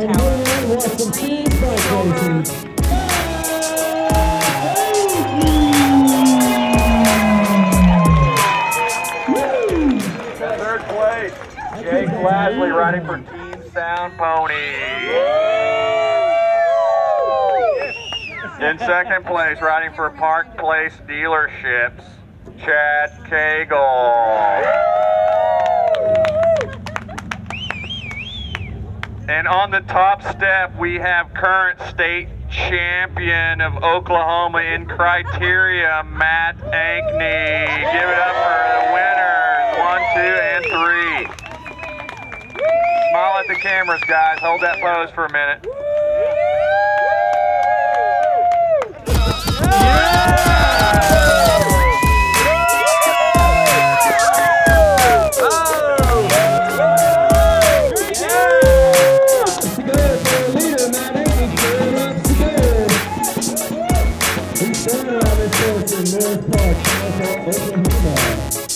Jake riding for Team Sound Pony. In second place, riding for Park Place Dealerships, Chad Cagle. And on the top step, we have current state champion of Oklahoma in criterium, Matt Ankney. Give it up for the winners, one, two, and three. Smile at the cameras, guys. Hold that pose for a minute. That's He's third on this course in North Park, Oklahoma.